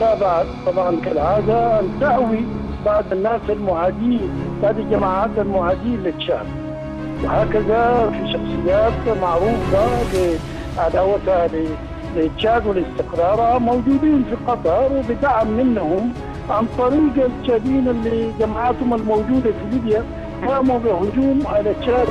تابعت طبعا كالعادة أن تأوي بعض الناس المعادين بعض الجماعات المعادين للشعب وهكذا في شخصيات معروفة بعداوتها لتشاد والاستقرار موجودين في قطر وبدعم منهم عن طريق التشادين اللي جماعاتهم الموجودة في ليبيا قاموا بهجوم على تشاد